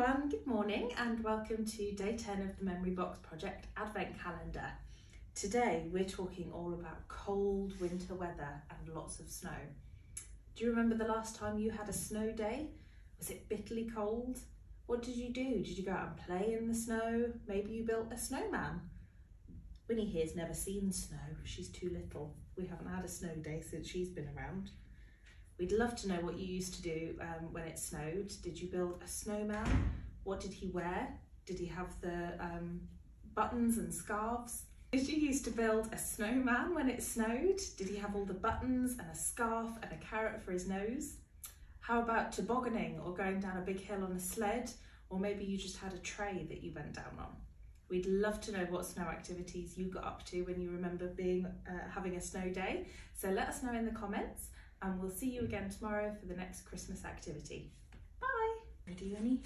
everyone, good morning and welcome to day 10 of the Memory Box Project Advent Calendar. Today we're talking all about cold winter weather and lots of snow. Do you remember the last time you had a snow day? Was it bitterly cold? What did you do? Did you go out and play in the snow? Maybe you built a snowman? Winnie here's never seen snow, she's too little. We haven't had a snow day since she's been around. We'd love to know what you used to do um, when it snowed. Did you build a snowman? What did he wear? Did he have the um, buttons and scarves? Did you used to build a snowman when it snowed? Did he have all the buttons and a scarf and a carrot for his nose? How about tobogganing or going down a big hill on a sled? Or maybe you just had a tray that you went down on. We'd love to know what snow activities you got up to when you remember being uh, having a snow day. So let us know in the comments and we'll see you again tomorrow for the next Christmas activity. Bye! Annie?